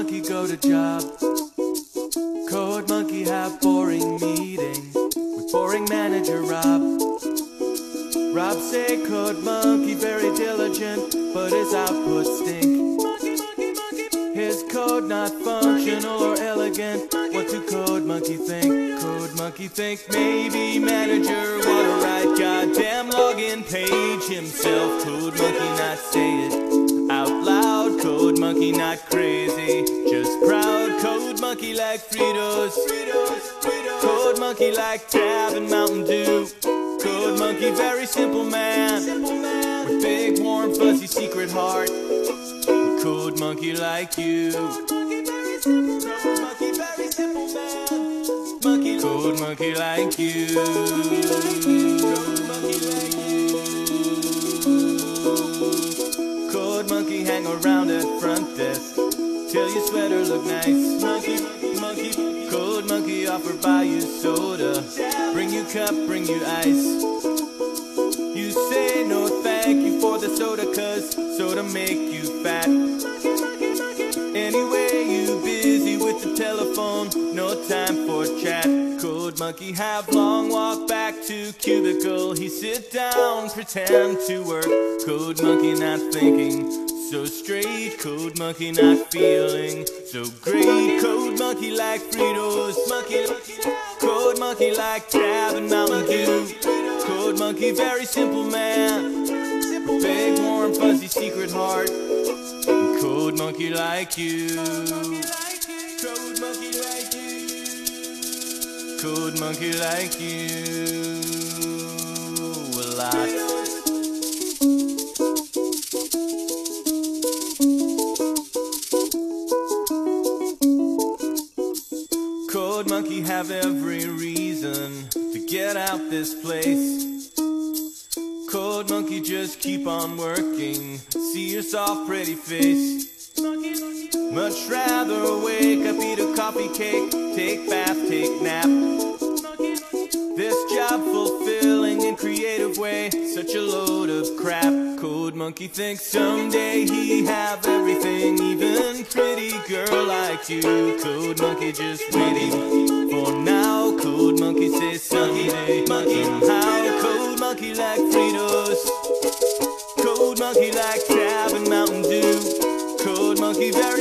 monkey go to job. Code monkey have boring meeting with boring manager Rob. Rob say code monkey very diligent, but his output stink. Monkey, monkey, monkey, monkey. His code not functional or elegant. What do code monkey think? Code monkey think maybe manager wanna write goddamn login page himself. Code monkey not say it out loud. Code monkey not crazy, monkey like Fritos. Code monkey like Tab and Mountain Dew. Code monkey very simple man with big warm fuzzy secret heart. Code monkey like you. Code monkey very simple man. Monkey code monkey like you. Code monkey hang around at look nice. Monkey, monkey, code monkey offer buy you soda, bring you cup, bring you ice. You say no thank you for the soda cause soda make you fat. Anyway, you busy with the telephone, no time for chat. Code monkey have long walk back to cubicle. He sit down, pretend to work. Code monkey not thinking so straight. Code monkey not feeling so great. Code monkey like Fritos. Monkey, code monkey like Tab and Mountain Dew. Code monkey very simple man. Big warm fuzzy secret heart. Code monkey like you. Code monkey like you. Code monkey like you. A lot. Every reason to get out this place. Code monkey just keep on working. See your soft, pretty face. Much rather wake up, eat a coffee cake, take bath, take nap. This job fulfilling in creative way, such a load of crap. Code monkey thinks someday he have everything, even pretty girl like you. Code monkey just waiting for now. Code monkey says someday, monkey how? Code monkey like Fritos. Code monkey like Tab and Mountain Dew. Code monkey very